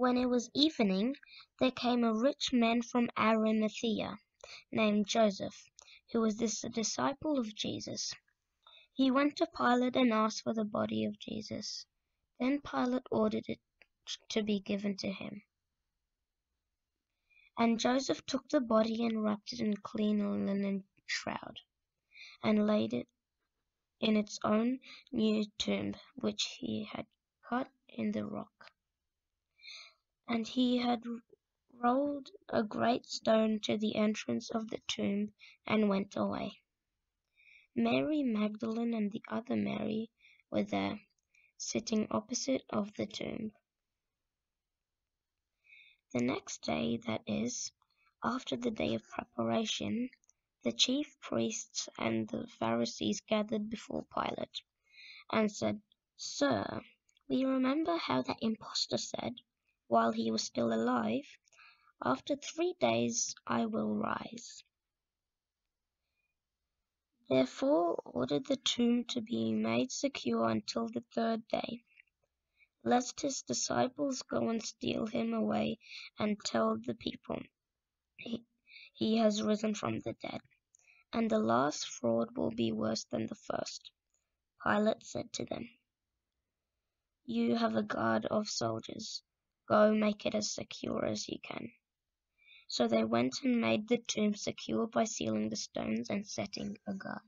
When it was evening, there came a rich man from Arimathea, named Joseph, who was a disciple of Jesus. He went to Pilate and asked for the body of Jesus. Then Pilate ordered it to be given to him. And Joseph took the body and wrapped it in clean linen shroud, and laid it in its own new tomb, which he had cut in the rock. And he had rolled a great stone to the entrance of the tomb and went away. Mary Magdalene and the other Mary were there, sitting opposite of the tomb. The next day, that is, after the day of preparation, the chief priests and the Pharisees gathered before Pilate, and said, Sir, we remember how that impostor said, while he was still alive, After three days I will rise. Therefore order the tomb to be made secure until the third day, lest his disciples go and steal him away and tell the people he, he has risen from the dead, and the last fraud will be worse than the first. Pilate said to them, You have a guard of soldiers Go make it as secure as you can. So they went and made the tomb secure by sealing the stones and setting a guard.